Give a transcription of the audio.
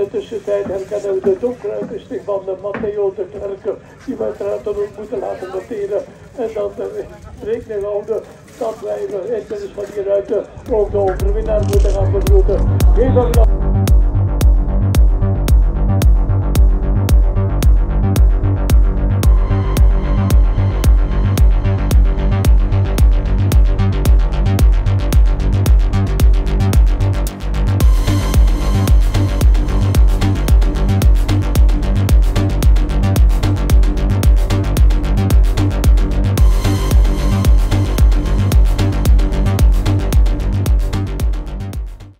De tussentijd herkennen we de donkere uitrusting van de Matteo de Klerken, die we uiteraard dan ook moeten laten noteren. En dan de rekening houden dat wij in van hieruit ook de overwinnaar moeten gaan begroeten.